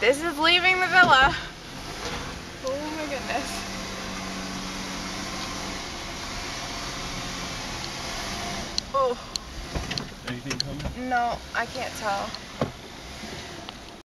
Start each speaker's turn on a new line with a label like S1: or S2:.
S1: This is leaving the villa. Oh my goodness. Oh.
S2: Anything coming?
S1: No, I can't tell.